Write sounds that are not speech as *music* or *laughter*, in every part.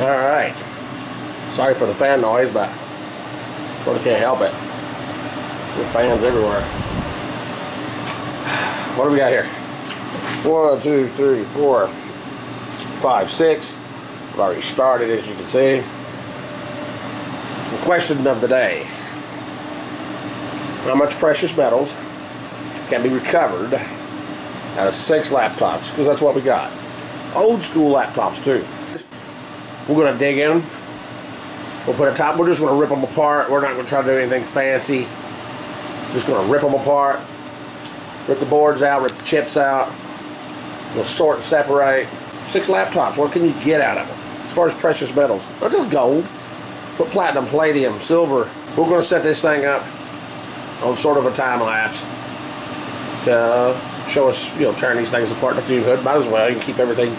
Alright. Sorry for the fan noise, but sort of can't help it. With fans everywhere. *sighs* What do we got here? One, two, three, four, five, six. We've already started, as you can see. The question of the day. How much precious metals can be recovered out of six laptops? Because that's what we got. Old school laptops, too. We're going to dig in. We'll put a top. We're just going to rip them apart. We're not going to try to do anything fancy. Just going to rip them apart. Rip the boards out. Rip the chips out. We'll sort and separate. Six laptops. What can you get out of them? As far as precious metals. Not just gold. But platinum, palladium, silver. We're going to set this thing up on sort of a time lapse to show us, you know, tearing these things apart the fume hood. Might as well. You can keep everything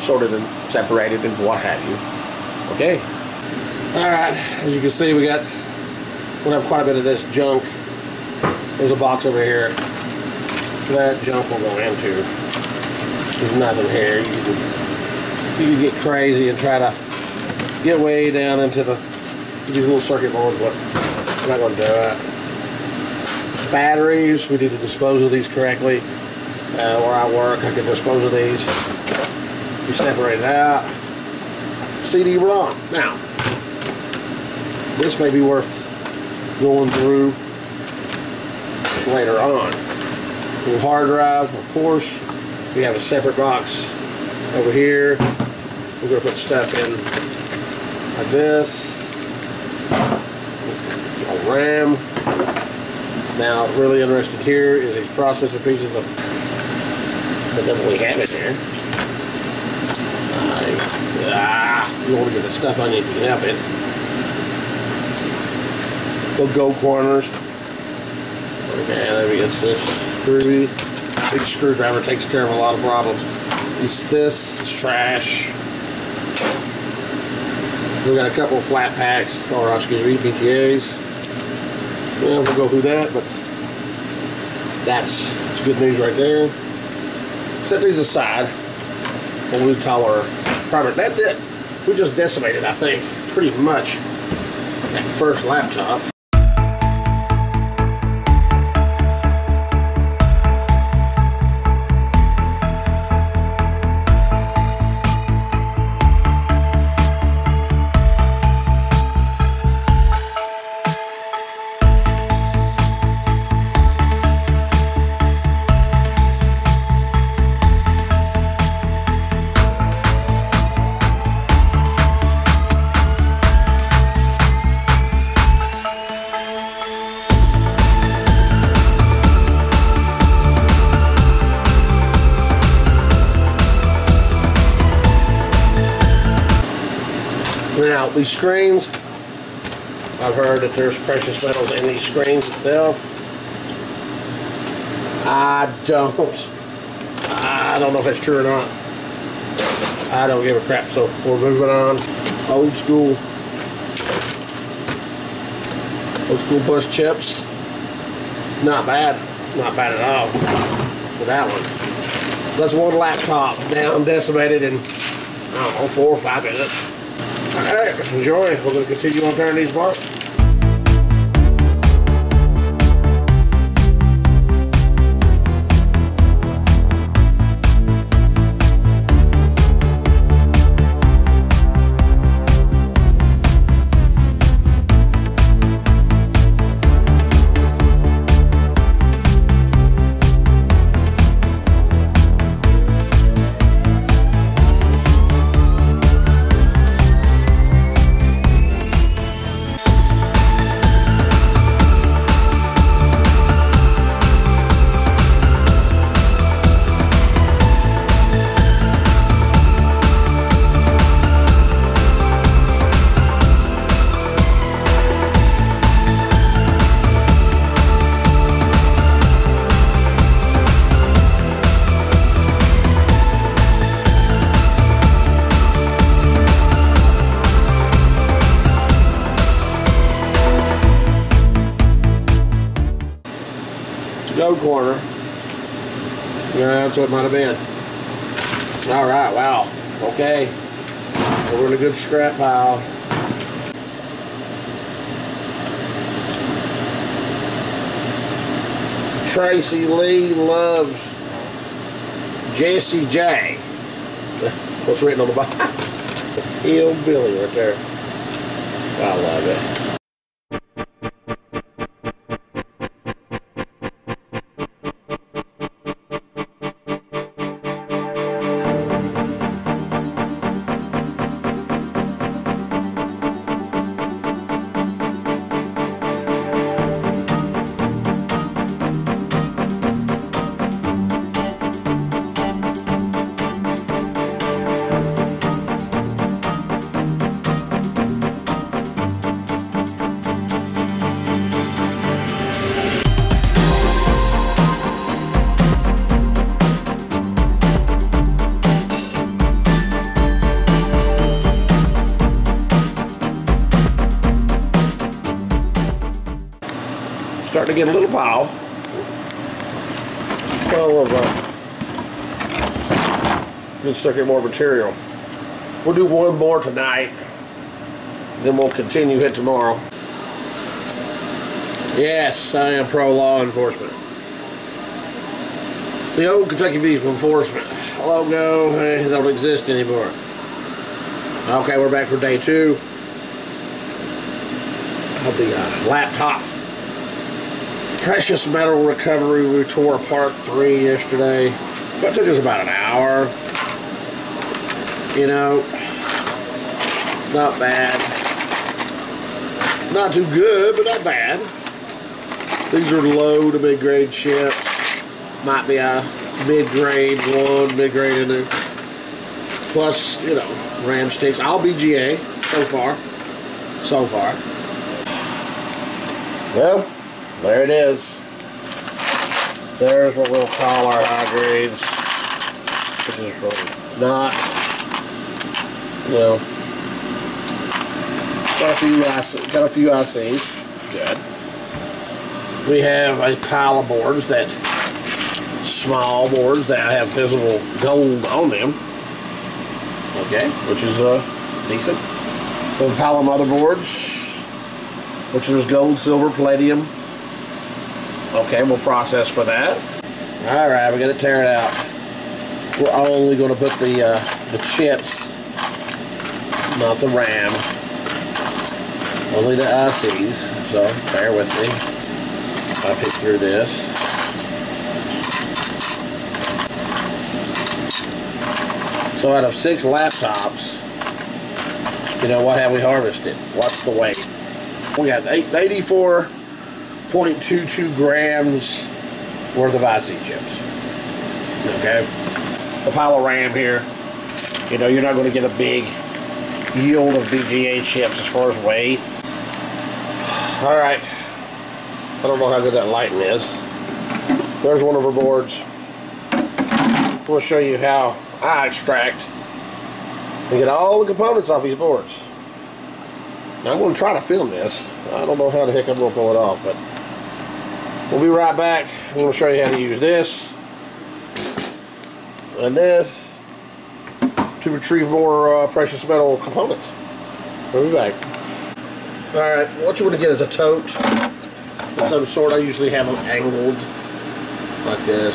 sorted and separated and what have you. Okay. All right. As you can see, we got we have quite a bit of this junk. There's a box over here. That junk will go into. There's nothing here. You can, you can get crazy and try to get way down into the these little circuit boards, but I'm not going to do it batteries. We need to dispose of these correctly. Uh, where I work, I can dispose of these. We separate it out. CD-ROM. Now, this may be worth going through later on. Little hard drive, of course. We have a separate box over here. We're going to put stuff in like this. RAM. Now, really interested here is these processor pieces of the devil we have in there. Ah, you want to get the stuff on you if you can help it. Little gold corners. Okay, there we go. This screwy. Big screwdriver takes care of a lot of problems. It's this, it's trash. We got a couple of flat packs, or excuse me, BGAs. Well, we'll go through that, but that's, that's good news right there. Set these aside. What we call our primer. That's it. We just decimated, I think, pretty much that first laptop. These screens, I've heard that there's precious metals in these screens itself. I don't, I don't know if that's true or not. I don't give a crap, so we're moving on. Old school, old school bus chips. Not bad, not bad at all for that one. That's one laptop down, decimated in, I don't know, four or five minutes. Alright, enjoy. We're going to continue on turning these apart. Corner. Yeah, that's what it might have been. All right, wow. Okay. we're in a good scrap pile. Tracy Lee loves Jesse J. What's written on the bottom. *laughs* Hillbilly right there. I love it. Starting to get a little pile. Full of uh, good circuit board material. We'll do one more tonight. Then we'll continue it tomorrow. Yes, I am pro law enforcement. The old Kentucky Vehicle Enforcement logo eh, don't exist anymore. Okay, we're back for day two of the uh, laptop precious metal recovery we tore apart three yesterday. That took us about an hour. You know, not bad. Not too good, but not bad. These are low to mid-grade chips. Might be a mid-grade one, mid-grade in there. Plus, you know, ram sticks. All BGA so far. So far. Well, there it is. There's what we'll call our high grades. Which is really not, you know, got a few IC, got a few ICs. Good. We have a pile of boards that, small boards that have visible gold on them. Okay, which is uh, decent. We have a pile of motherboards, which is gold, silver, palladium, Okay, we'll process for that. All right, we're gonna tear it out. We're only gonna put the uh, the chips, not the RAM. Only the ICs. So bear with me. I pick through this. So out of six laptops, you know, what have we harvested? What's the weight? We got 84 0.22 grams worth of IC chips. Okay? A pile of RAM here. You know, you're not going to get a big yield of BGA chips as far as weight. *sighs* Alright. I don't know how good that lighting is. There's one of our boards. We'll show you how I extract and get all the components off these boards. Now I'm going to try to film this. I don't know how the heck I'm going to pull it off, but We'll be right back. I'm going to show you how to use this and this to retrieve more uh, precious metal components. We'll be back. Alright, what you want to get is a tote of some sort. I usually have them angled like this.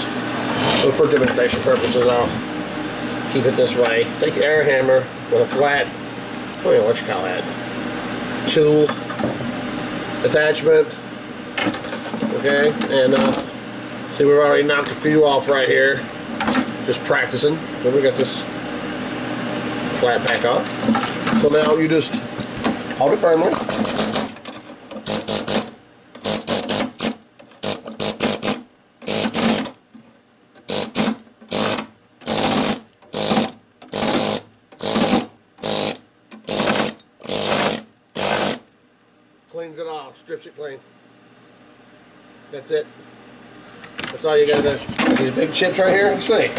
So for demonstration purposes, I'll keep it this way. Take an air hammer with a flat, oh yeah, what you call that, chisel attachment Okay, and uh, see we've already knocked a few off right here. Just practicing. So we got this flat back off. So now you just hold it firmly. Cleans it off, strips it clean. That's it. That's all you gotta do. These big chips right here, let's see.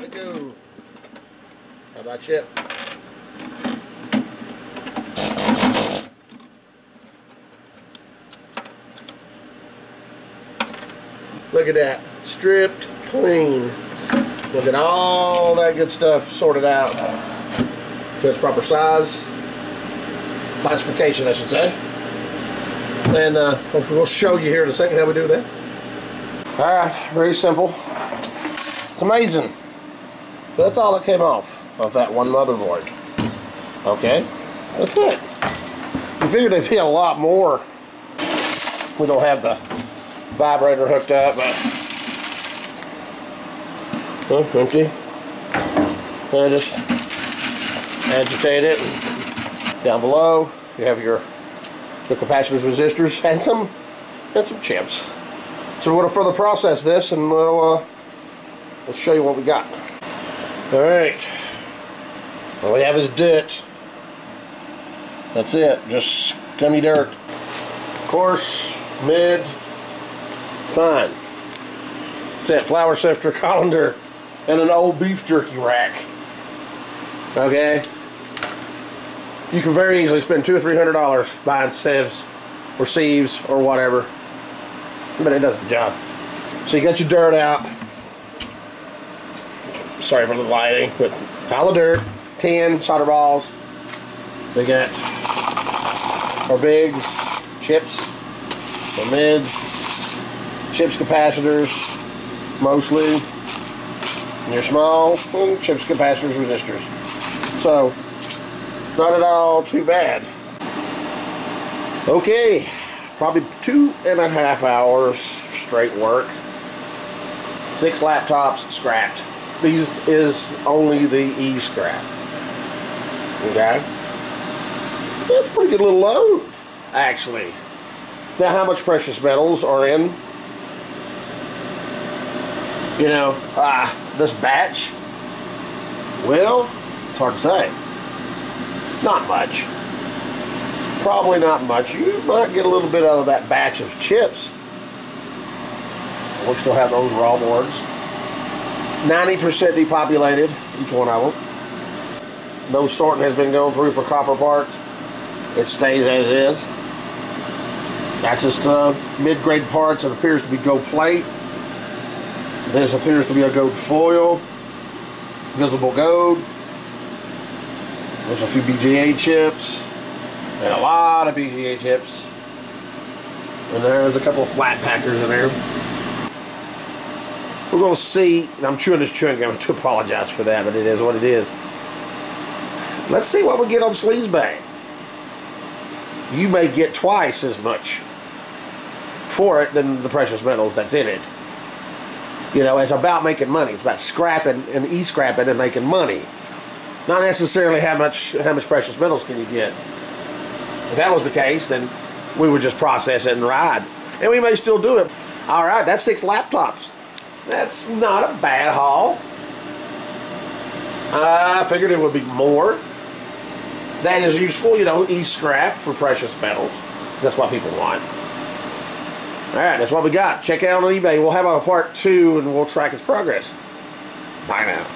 Let go. How about chip? Look at that. Stripped clean. Look at all that good stuff sorted out. to its proper size, classification, I should say. And uh, we'll show you here in a second how we do that. All right, very simple. It's amazing. But that's all that came off of that one motherboard. Okay, that's it. You figured there'd be a lot more. We don't have the vibrator hooked up, but oh, empty. And just agitate it. Down below, you have your the capacitors, resistors, and some and some chips. So we're going to further process this, and we'll uh, we'll show you what we got. All right. All we have is dirt. That's it. Just gummy dirt. Coarse, mid, fine. That's it. Flour sifter, *laughs* colander, and an old beef jerky rack. Okay? You can very easily spend two or three hundred dollars buying sieves or sieves or whatever. But it does the job. So you got your dirt out. Sorry for the lighting, but pile of dirt, tin, solder balls. We got our bigs, chips, our mids, chips capacitors, mostly. And your small, chips capacitors, resistors. So, not at all too bad. Okay, probably two and a half hours straight work. Six laptops scrapped. These is only the E scrap. Okay? That's pretty good little load, actually. Now, how much precious metals are in, you know, uh, this batch? Well, it's hard to say. Not much. Probably not much. You might get a little bit out of that batch of chips. We still have those raw boards. 90% depopulated, each one of them. No sorting has been going through for copper parts. It stays as is. That's just uh, mid-grade parts. It appears to be gold plate. This appears to be a gold foil. Visible gold. There's a few BGA chips. And a lot of BGA chips. And there's a couple of flat packers in there. We're going to see. I'm chewing this chewing gum *laughs* to apologize for that, but it is what it is. Let's see what we get on Sleaze Bang. You may get twice as much for it than the precious metals that's in it. You know, it's about making money. It's about scrapping and e-scrapping and making money. Not necessarily how much how much precious metals can you get. If that was the case, then we would just process it and ride. And we may still do it. All right, that's six laptops. That's not a bad haul. I figured it would be more. That is useful, you know, e-scrap for precious metals. That's what people want. All right, that's what we got. Check it out on eBay. We'll have a part two, and we'll track its progress. Bye now.